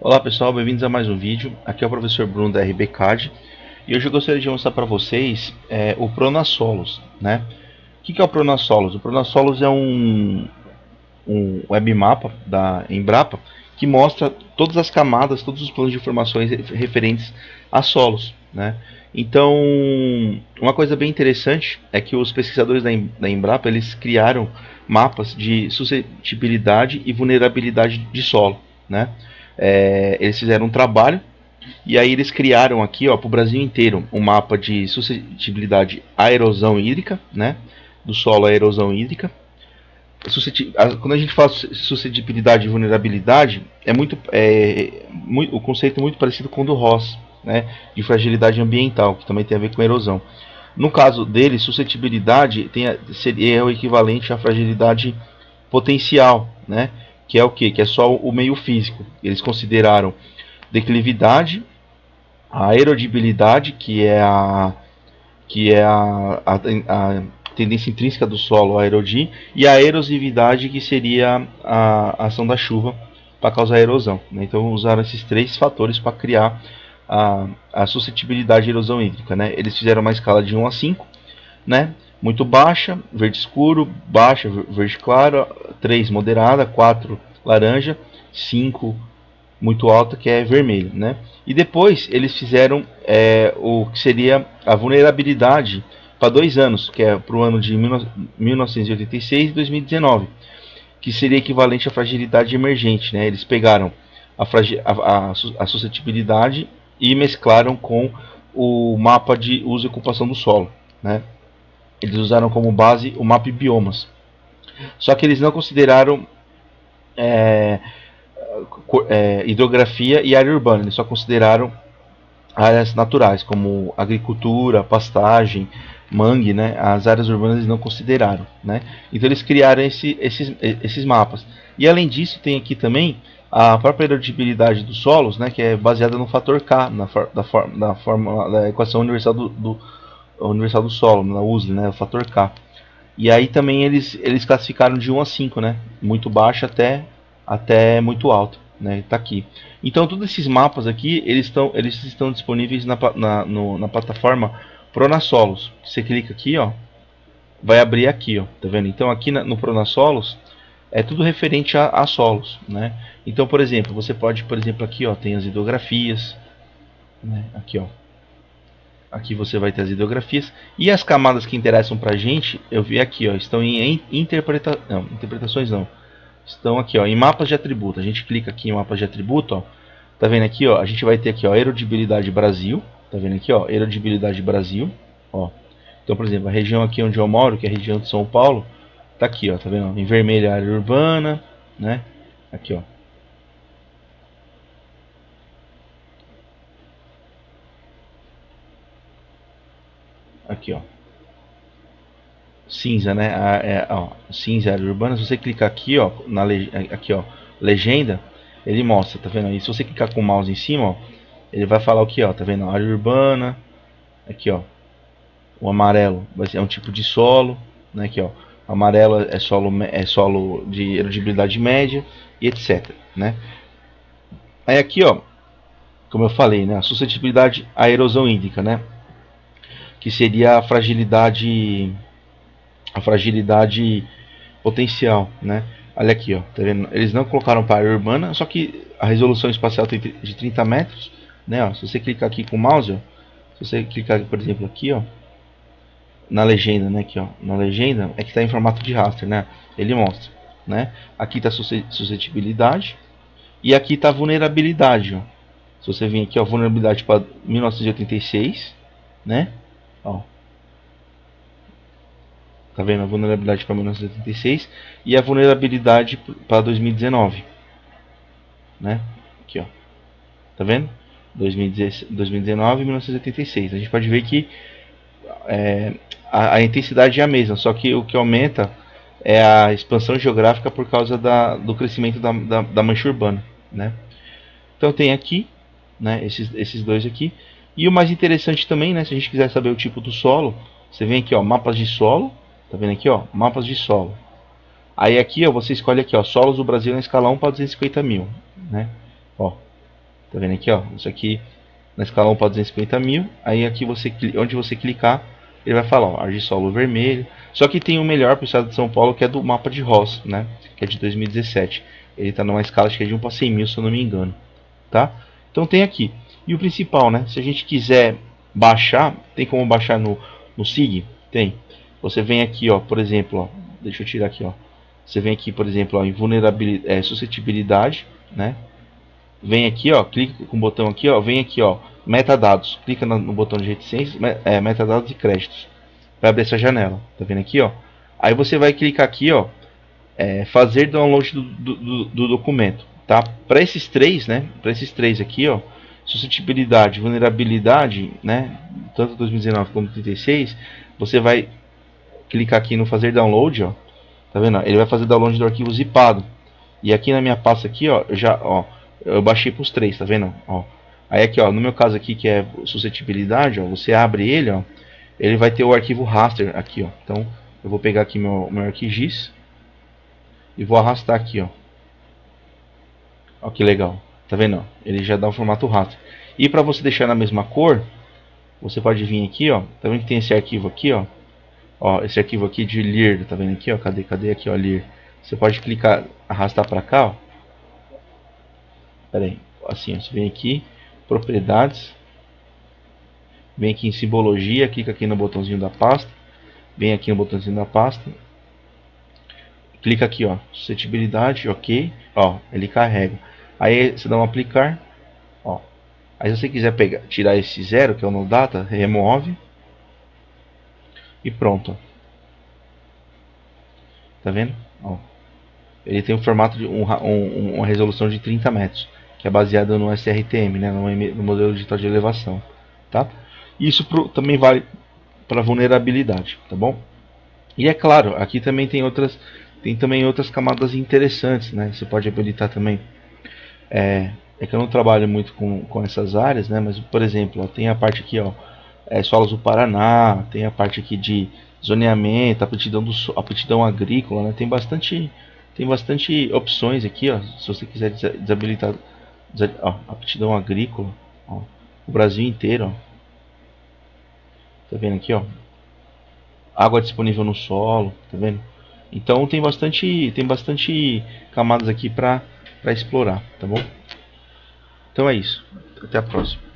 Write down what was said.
Olá pessoal, bem-vindos a mais um vídeo. Aqui é o professor Bruno da RBCAD e hoje eu gostaria de mostrar para vocês é, o Pronasolos. Né? O que, é o Pronasolos? O Pronasolos é um, um webmapa da Embrapa que mostra todas as camadas, todos os planos de informações referentes a solos. Né? Então, uma coisa bem interessante é que os pesquisadores da, da Embrapa eles criaram mapas de suscetibilidade e vulnerabilidade de solo. Né? É, eles fizeram um trabalho e aí eles criaram aqui, para o Brasil inteiro, um mapa de suscetibilidade à erosão hídrica, né, do solo à erosão hídrica. Quando a gente fala suscetibilidade e vulnerabilidade, é muito, é, o conceito é muito parecido com o do Ross, né, de fragilidade ambiental, que também tem a ver com erosão. No caso dele, suscetibilidade tem, seria o equivalente à fragilidade potencial, né, que é o que? Que é só o meio físico. Eles consideraram declividade, a aerodibilidade, que é a que é a, a, a tendência intrínseca do solo a erodir, e a erosividade, que seria a, a ação da chuva para causar erosão. Né? Então usaram esses três fatores para criar a, a suscetibilidade à erosão hídrica. Né? Eles fizeram uma escala de 1 a 5, né? Muito baixa, verde escuro, baixa, verde claro, 3 moderada, 4 laranja, 5 muito alta, que é vermelho. Né? E depois eles fizeram é, o que seria a vulnerabilidade para dois anos, que é para o ano de 1986 e 2019, que seria equivalente à fragilidade emergente. Né? Eles pegaram a, a, a suscetibilidade e mesclaram com o mapa de uso e ocupação do solo. Né? Eles usaram como base o mapa biomas. Só que eles não consideraram é, é, hidrografia e área urbana. Eles só consideraram áreas naturais, como agricultura, pastagem, mangue, né? As áreas urbanas eles não consideraram, né? Então eles criaram esse, esses, esses mapas. E além disso, tem aqui também a própria erodibilidade dos solos, né? Que é baseada no fator K, na, for, da, for, forma, da equação universal do, do universal do solo, na USL, né, o fator K. E aí também eles, eles classificaram de 1 a 5, né, muito baixo até, até muito alto, né, tá aqui. Então todos esses mapas aqui, eles estão, eles estão disponíveis na, na, no, na plataforma Pronasolos. Você clica aqui, ó, vai abrir aqui, ó, tá vendo? Então aqui na, no Pronasolos é tudo referente a, a solos, né? Então, por exemplo, você pode, por exemplo, aqui, ó, tem as hidrografias, né? Aqui, ó, Aqui você vai ter as ideografias. E as camadas que interessam pra gente, eu vi aqui, ó, estão em interpreta... não, interpretações não. Estão aqui, ó, em mapas de atributo. A gente clica aqui em mapas de atributo, ó. Tá vendo aqui, ó? A gente vai ter aqui, ó, erodibilidade Brasil. Tá vendo aqui, ó, erodibilidade Brasil, ó. Então, por exemplo, a região aqui onde eu moro, que é a região de São Paulo, tá aqui, ó, tá vendo? Em vermelho a área urbana, né? Aqui, ó. Aqui, ó. Cinza, né? A, é, ó, cinza área urbana. Se você clicar aqui, ó, na aqui, ó, legenda, ele mostra, tá vendo aí? Se você clicar com o mouse em cima, ó, ele vai falar o que, ó, tá vendo? Área urbana. Aqui, ó. O amarelo vai ser é um tipo de solo, né? Aqui, ó. O amarelo é solo é solo de erodibilidade média e etc, né? Aí aqui, ó, como eu falei, né, a suscetibilidade à erosão hídrica, né? Que seria a fragilidade a fragilidade potencial, né? Olha aqui, ó, tá vendo? Eles não colocaram para área urbana, só que a resolução espacial tem de 30 metros, né? Ó, se você clicar aqui com o mouse, ó, se você clicar, por exemplo, aqui, ó, na legenda, né? Aqui, ó, na legenda é que está em formato de raster, né? Ele mostra, né? Aqui está suscetibilidade e aqui está vulnerabilidade, ó. Se você vir aqui, ó, vulnerabilidade para 1986, né? Ó. Tá vendo a vulnerabilidade para 1976 e a vulnerabilidade para 2019, né? Aqui, ó. Tá vendo? 2019 e 1986. A gente pode ver que é, a, a, intensidade é a mesma, só que o que aumenta é a expansão geográfica por causa da, do crescimento da, da, da mancha urbana, né? Então tem aqui, né, esses, esses dois aqui. E o mais interessante também, né, se a gente quiser saber o tipo do solo, você vem aqui, ó, mapas de solo, tá vendo aqui, ó, mapas de solo. Aí aqui, ó, você escolhe aqui, ó, solos do Brasil na escala 1 para 250 mil, né, ó. Tá vendo aqui, ó? Isso aqui na escala 1 para 250 mil. Aí aqui você onde você clicar, ele vai falar, ó, argissolo vermelho. Só que tem o melhor para o estado de São Paulo, que é do mapa de Ross, né? Que é de 2017. Ele está numa escala acho que é de 1 para 100 mil, se eu não me engano. Tá? Então tem aqui. E o principal, né? Se a gente quiser baixar, tem como baixar no, no SIG? Tem. Você vem aqui, ó, por exemplo, ó, deixa eu tirar aqui, ó. Você vem aqui, por exemplo, ó, em vulnerabilidade, é, suscetibilidade, né? Vem aqui, ó, clica com o botão aqui, ó, vem aqui, ó, metadados. Clica no, no botão de reticências, é, metadados e créditos. Vai abrir essa janela, tá vendo aqui, ó? Aí você vai clicar aqui, ó, é, fazer download do, do, do documento, tá? Para esses três, né? Para esses três aqui, ó, suscetibilidade, vulnerabilidade, né? Tanto 2019 como 36, você vai clicar aqui no fazer download, ó Tá vendo? Ele vai fazer download do arquivo zipado. E aqui na minha pasta aqui, ó, já, ó, eu baixei para os três, tá vendo? Ó. Aí aqui, ó, no meu caso aqui que é suscetibilidade, ó, você abre ele, ó, ele vai ter o arquivo raster aqui, ó. Então, eu vou pegar aqui meu meu ArcGIS e vou arrastar aqui, ó. Ó que legal. Tá vendo? Ele já dá o formato raster. E para você deixar na mesma cor, você pode vir aqui, ó. Tá vendo que tem esse arquivo aqui, ó? Ó, esse arquivo aqui de lir, tá vendo aqui, ó? Cadê, cadê aqui, ó, lir? Você pode clicar, arrastar para cá, ó. Pera aí, assim, ó, você vem aqui, propriedades, vem aqui em simbologia, clica aqui no botãozinho da pasta, vem aqui no botãozinho da pasta, clica aqui, ó, suscetibilidade, ok, ó, ele carrega. Aí você dá um aplicar, ó. Aí se você quiser pegar, tirar esse zero, que é o no data, remove e pronto. Tá vendo? Ó. Ele tem um formato de um, um, uma resolução de 30 metros, que é baseada no SRTM, né, no, modelo digital de elevação, tá? Isso pro, também vale para vulnerabilidade, tá bom? E é claro, aqui também tem outras tem também outras camadas interessantes, né? Você pode habilitar também. É, é que eu não trabalho muito com, com essas áreas, né? Mas por exemplo, ó, tem a parte aqui, ó, é, solos do Paraná, tem a parte aqui de zoneamento, aptidão, do, aptidão agrícola, né? tem bastante tem bastante opções aqui, ó, se você quiser desabilitar ó, aptidão agrícola, ó, o Brasil inteiro, ó. tá vendo aqui, ó, água disponível no solo, tá vendo? Então tem bastante tem bastante camadas aqui para para explorar, tá bom? Então é isso. Até a próxima.